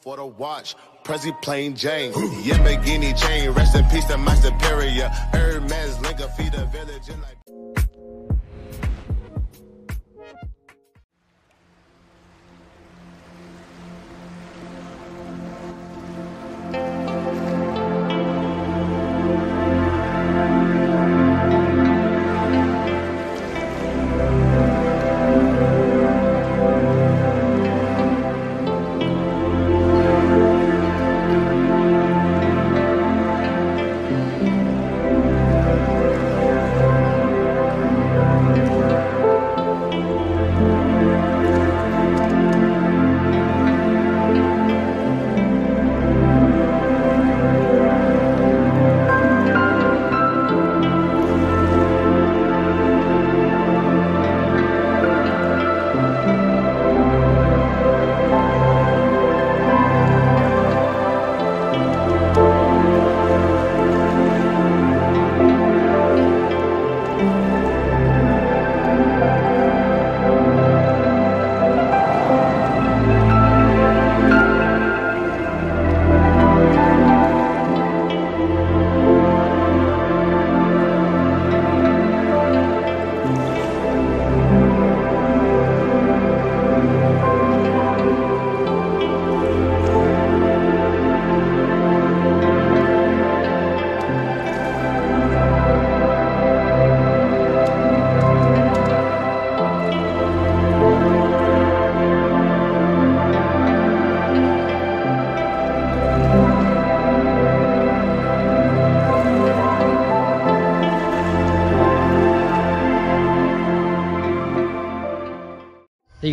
For the watch, Prezi plain Jane. Yamagini chain, rest in peace to my superior. Hermes, link a feed a village in like.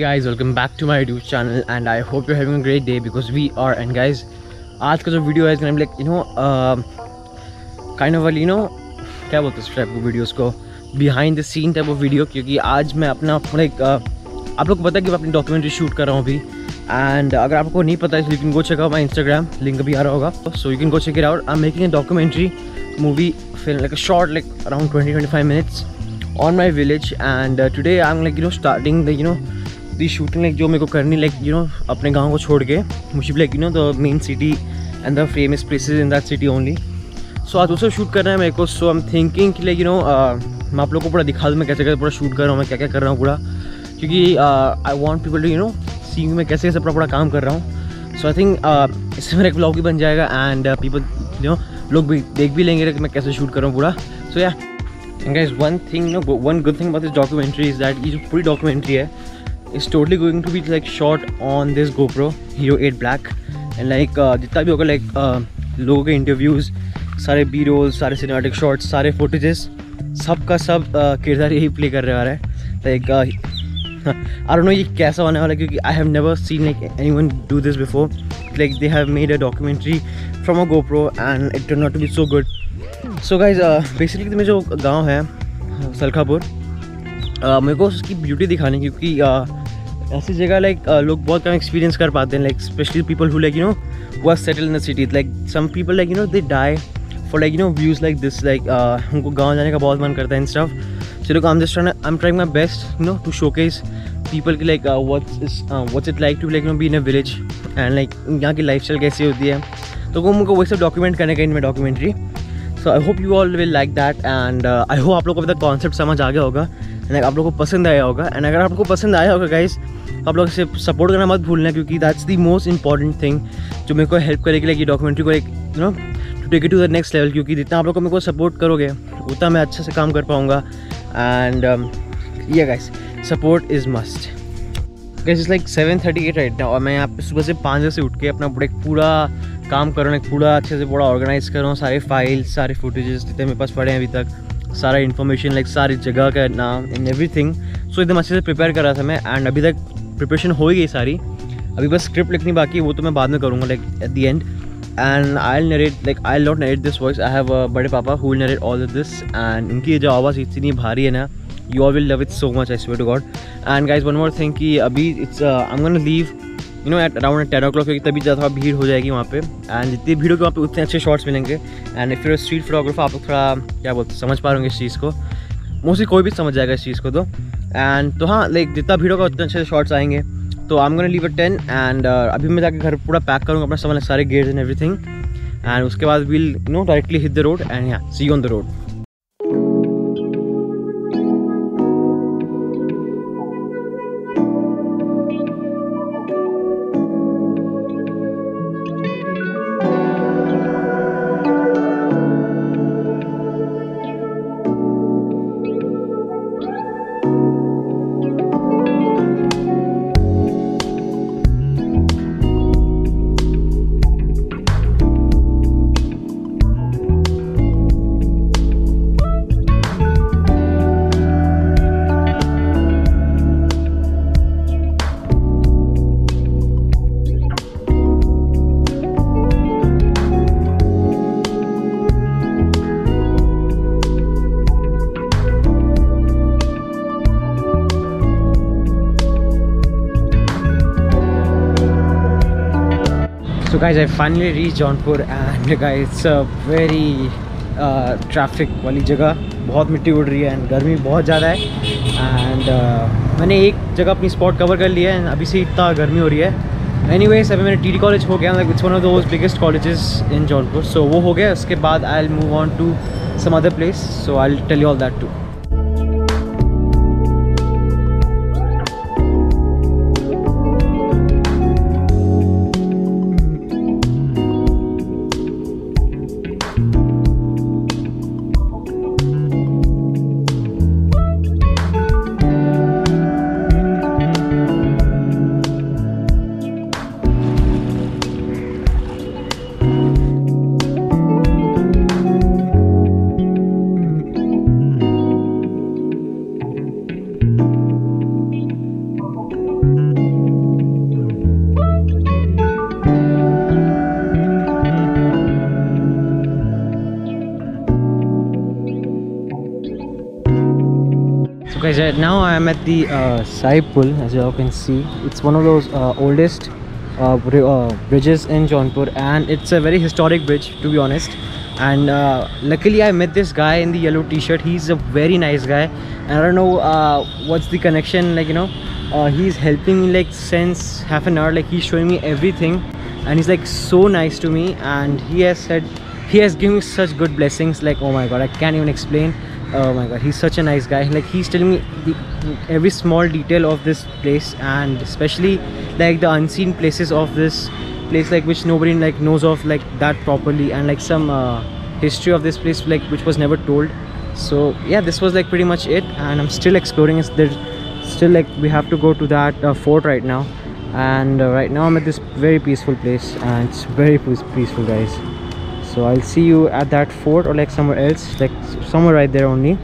Guys welcome back to my YouTube channel and I hope you having great day because we are and guys आज का जो video है like you know kind of you know क्या बोलते हैं उस type को videos को behind the scene type of video क्योंकि आज मैं अपना लाइक एक आप लोग को पता है कि मैं अपनी डॉक्यूमेंट्री शूट कर रहा हूँ अभी एंड अगर आपको नहीं पता है you can go check out my Instagram link भी आ रहा होगा so you can go check it out I am making a documentary movie film like short like around twenty twenty five minutes on my village and today I am like you know starting the you know the shooting like जो मेरे को करनी like you no अपने गाँव को छोड़ के मुझे भी like you know the main city and the famous places in that city only so आज उसको शूट करना है मेरे को। सो आई एम थिंकिंग कि लाइक यू नो मैं आप लोग को पूरा दिखा दूँ, मैं कैसे कैसे पूरा शूट कर रहा हूँ, मैं क्या क्या कर रहा हूँ पूरा। क्योंकि I want people to you know see मैं कैसे कैसे पूरा पूरा काम कर रहा हूँ। सो आई थिंक इससे मेरा एक ब्लॉग भी बन जाएगा एंड पीपल यू नो लोग भी देख भी लेंगे कि मैं कैसे शूट कर रहा हूँ पूरा। सो या one thing no one good thing about this documentary is that ये जो पूरी डॉक्यूमेंट्री है is totally going to be like shot on this GoPro 8 Black. And like uh, जितना भी होगा like uh, लोगों के इंटरव्यूज़ सारे बी रोल सारे सिनेमेटिक शॉट्स सारे फोटेजेस सब का सब uh, किरदार यही प्ले कर रहा है। लाइक आई नो ये कैसा होने वाला है क्योंकि I have never seen like anyone do this before like they have made a documentary from a GoPro and it turn not to be so good so guys basically मेरा जो गाँव है सलखापुर मेरे को उसकी ब्यूटी दिखानी क्योंकि uh, ऐसी जगह लाइक लोग बहुत कम एक्सपीरियंस कर पाते हैं like specially people who like you know वो are settle in the city like some people like you know they die for like you know views like this like उनको गाँव जाने का बहुत मन करता है इन स्टफ़ चलो I am just I am trying my best you know to showcase people की like what's is what's it like to like know be in a village and like यहाँ की लाइफ स्टाइल कैसी होती है. तो वो उनको वही सब डॉक्यूमेंट करने का इनमें documentary so I hope you all will like that and I hope आप लोग को अभी तक कॉन्सेप्ट समझ आ गया होगा. एंड आप लोग को पसंद आया होगा। एंड अगर आपको पसंद आया होगा गाइस आप लोग इसे सपोर्ट करना मत भूलना, क्योंकि that's the most important thing जो मेरे को हेल्प करेगी ये डॉक्यूमेंट्री को एक you know to take it to the next level क्योंकि जितना आप लोग को मेरे को सपोर्ट करोगे, उतना मैं अच्छे से काम कर पाऊँगा। एंड ये guys support is must guess is like seven thirty eight right और मैं यहाँ पे सुबह से पाँच बजे से उठ के अपना पूरा पूरा काम कर हूँ पूरा अच्छे से पूरा ऑर्गेनाइज कर रहा हूँ, सारे फाइल्स सारे फुटेजेस जितने मेरे पास पड़े हैं अभी तक। सारा इन्फॉर्मेशन लाइक सारी जगह का नाम एंड एवरी थिंग सो एकदम अच्छे से प्रिपेयर कर रहा था मैं एंड अभी तक प्रिपरेशन हो ही गई सारी। अभी बस स्क्रिप्ट लिखनी बाकी वो तो मैं बाद में करूँगा like at the end and I narrate like I not narrate this voice I have बड़े पापा who narrate all this and इनकी जो आवाज़ इतनी भारी है ना you all will love it so much I swear to God and guys one more thing कि अभी it's I am gonna leave you know at around ten o'clock क्योंकि तभी ज़्यादा भीड़ हो जाएगी वहाँ पे। एंड जितनी भीड़ होगी वहाँ पे उतने अच्छे शॉट्स मिलेंगे। And if you're street photographer आप थोड़ा, क्या बोलते समझ पा रहे इस चीज़ को। मोस्टली कोई भी समझ जाएगा इस चीज़ को तो। एंड तो हाँ लाइक जितना भीड़ होगा उतने अच्छे शॉट्स आएँगे। तो I am gonna leave at ten and अभी मैं जाके घर पूरा पैक करूँगा अपना सामान, सारे गेयर्स एंड एवरीथिंग एंड उसके बाद will you know directly hit the road and see on the road So guys, I finally reached Jaunpur and guys, it's a very uh, वाली जगह। बहुत मिट्टी उड़ रही है एंड गर्मी बहुत ज़्यादा है। एंड uh, मैंने एक जगह अपनी स्पॉट कवर कर लिया है अभी से इतना गर्मी हो रही है। एनी वेज अभी मैंने टी कॉलेज हो गया like it's one of those biggest colleges in Jaunpur so वो हो गया उसके बाद I move on to some other place so I tell you all that to right now I am at the uh, Sai Pul, as you all can see. It's one of those uh, oldest uh, uh, bridges in Jaunpur, and it's a very historic bridge, to be honest. And uh, luckily, I met this guy in the yellow T-shirt. He's a very nice guy, and I don't know uh, what's the connection. Like you know, he's helping me like since half an hour. Like he's showing me everything, and he's like so nice to me. And he has said he has given me such good blessings. Like oh my god, I can't even explain oh my god he's such a nice guy. Like he's telling me the, every small detail of this place and especially like the unseen places of this place like which nobody like knows of like that properly and like some uh, history of this place like which was never told. So yeah this was like pretty much it and i'm still exploring. There's still like we have to go to that uh, fort right now. And uh, right now i'm at this very peaceful place and it's very peaceful guys so i'll see you at that fort or like somewhere else like somewhere right there only.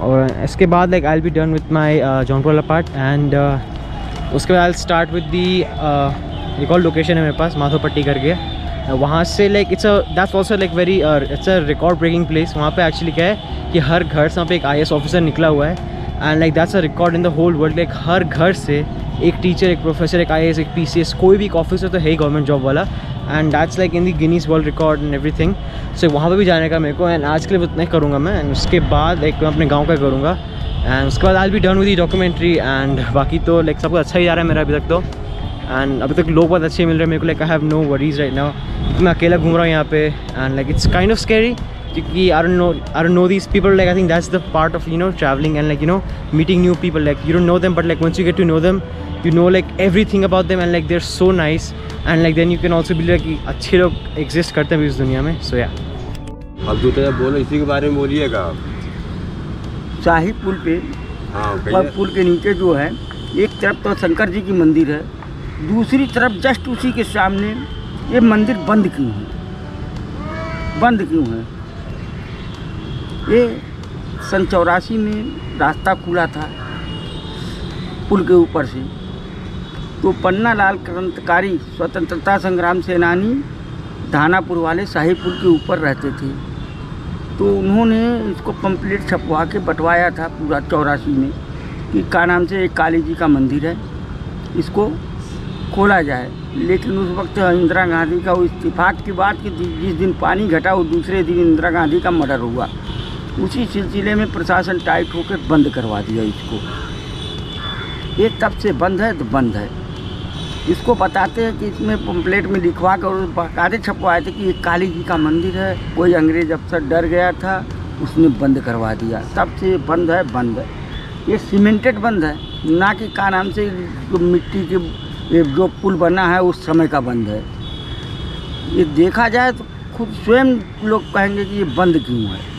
और इसके बाद I'll be done with my uh, Jaunpur वाला and uh, उसके बाद start with the uh, एक और location है मेरे पास माधोपट्टी करके वहाँ से like it's a that's also like very it's a record breaking place वहाँ पे एक्चुअली क्या है कि हर घर से वहाँ पे एक आई ऑफिसर निकला हुआ है and like that's a record in the whole world like हर घर से एक टीचर एक प्रोफेसर एक आई एक PCS कोई भी एक ऑफिसर तो है ही गवर्नमेंट जॉब वाला and that's like in the Guinness world record and everything so वहाँ पे भी जाने का मेरे को एंड आज के लिए उतना ही करूँगा मैं एंड उसके बाद एक मैं अपने गाँव का करूँगा। एंड उसके बाद आई भी डन हुई दी डॉक्यूमेंट्री एंड बाकी तो लाइक सब कुछ अच्छा ही जा रहा है मेरा अभी तक तो। एंड अभी तक लोग बहुत अच्छे मिल रहे हैं, मेरे को like I have no worries right now मैं अकेला घूम रहा हूँ यहाँ पे and like it's kind of scary क्योंकि don't know don't know these people like I think that's the part of you know travelling and like you know meeting new people like you don't know them but like once you get to know them you know, like, everything about them, and, like, they're so so and like then you can also be like कि अच्छे लोग exist करते हैं भी इस दुनिया में so yeah. अब जो तेरा बोलो इसी के बारे में बोलिएगा। आप शाही पुल पे हाँ पुल के नीचे जो है एक तरफ़ तो शंकर जी की मंदिर है दूसरी तरफ़ जस्ट उसी के सामने ये मंदिर बंद क्यों है? बंद क्यों है? ये सन चौरासी में रास्ता खुला था पुल के ऊपर से। तो पन्ना लाल क्रांतिकारी स्वतंत्रता संग्राम सेनानी धानापुर वाले शाही पुल के ऊपर रहते थे। तो उन्होंने इसको पंपलेट छपवा के बंटवाया था पूरा चौरासी में कि का नाम से एक काली जी का मंदिर है, इसको खोला जाए। लेकिन उस वक्त इंदिरा गांधी का वो इत्तेफाक की बात कि जिस दिन पानी घटा, वो दूसरे दिन इंदिरा गांधी का मर्डर हुआ। उसी सिलसिले में प्रशासन टाइट होकर बंद करवा दिया इसको। ये तब से बंद है तो बंद है। इसको बताते हैं कि इसमें पम्पलेट में लिखवा कर बाकायदे छपवाए थे कि ये काली जी का मंदिर है। कोई अंग्रेज़ अफसर डर गया था, उसने बंद करवा दिया। तब से ये बंद है बंद है। ये सीमेंटेड बंद है। ना कि का नाम से जो मिट्टी के जो पुल बना है, उस समय का बंद है। ये देखा जाए तो खुद स्वयं लोग कहेंगे कि ये बंद क्यों है?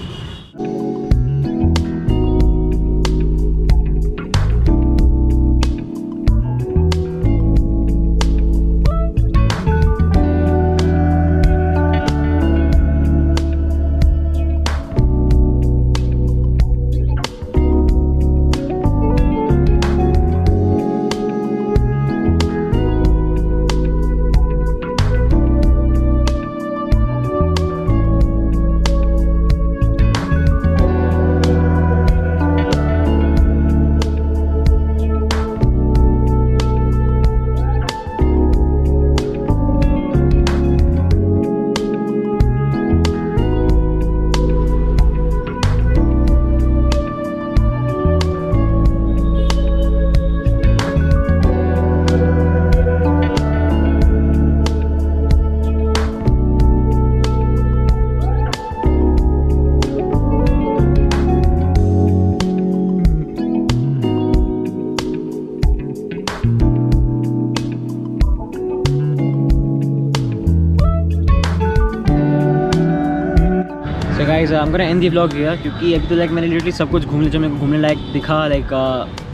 Am gonna end the vlog here क्योंकि अभी तो लाइक मैंने लिटरली सब कुछ घूम लिया जो मेरे को घूमने लायक दिखा लाइक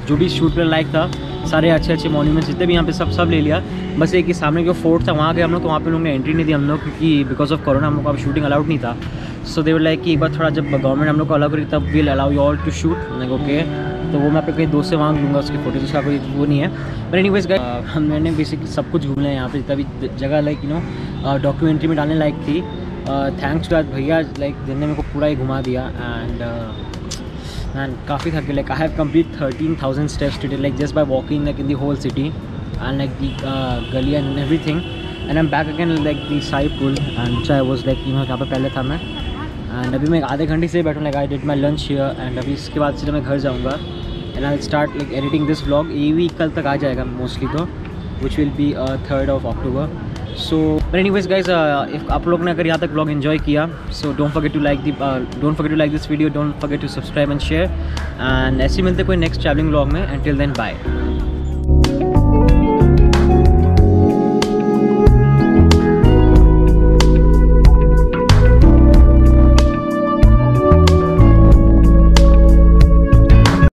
जो भी शूट करने लायक था, सारे अच्छे अच्छे मॉन्यूमेंट्स जितने भी यहाँ पे सब सब ले लिया। बस एक ही सामने जो फोर्ट था, वहाँ गए हम लोग तो वहाँ पे लोग ने एंट्री नहीं दी हम लोग, क्योंकि बिकॉज़ ऑफ़ कोरोना हम लोग अब शूटिंग अलाउड नहीं था। सो दे लाइक कि एक बार थोड़ा जब गवर्नमेंट हम लोग को अलाउ करी, तब will allow you all to shoot like okay तो वो मैं अपने कहीं दोस्त से मांग लूँगा, उसकी फ़ोटोज़ उसका कोई वो नहीं है। बट एनी वेज मैंने बेसिकली सब कुछ घूम लिया यहाँ पे, जितना भी जगह लाइक यू नो डॉक्यूमेंट्री में डालने लायक थी। थैंक्स टू आज भैया लाइक जिनने मेरे को पूरा ही घुमा दिया एंड मैन काफ़ी थक गया like I have complete thirteen thousand steps to like just by walking like in the whole city and like the gali and everything and am back again like the Sai pul and I was like you know यहाँ पर पहले था मैं. And अभी मैं आधे घंटे से बैठूँ like I did my lunch and अभी इसके बाद सीधे मैं घर जाऊँगा and I start like editing this vlog ये भी कल तक आ जाएगा मोस्टली तो which will be third of October so anyways guys if आप लोग ने अगर यहाँ तक ब्लॉग इन्जॉय किया so don't forget to like the don't forget to like this video don't forget to subscribe and share and ऐसे मिलते कोई नेक्स्ट ट्रैवलिंग ब्लॉग में. And till then bye